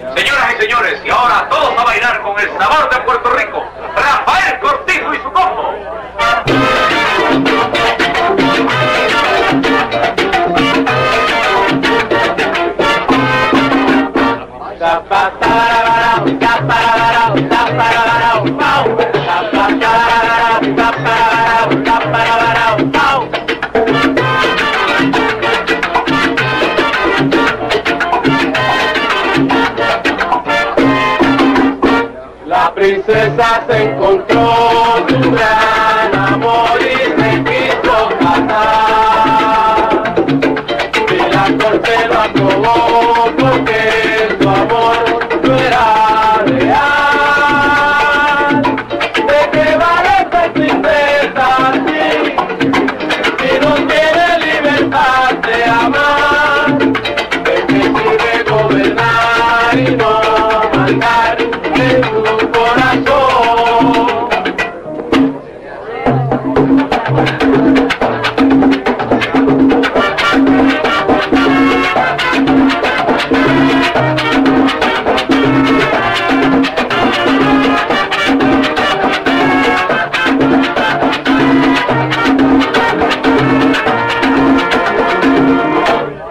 Señoras y señores, y ahora todos a bailar con el sabor de Puerto Rico, Rafael Cortijo y su combo. Princesa se encontró su gran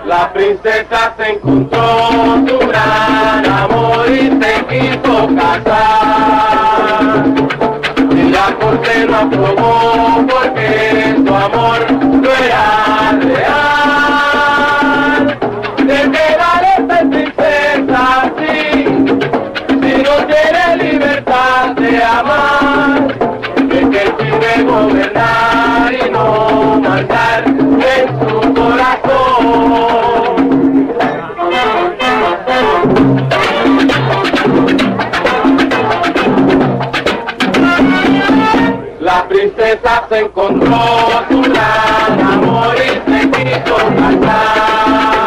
La princesa se encontró su gran amor y se quiso casar. Princesa se encontró su gran amor y se quiso casar.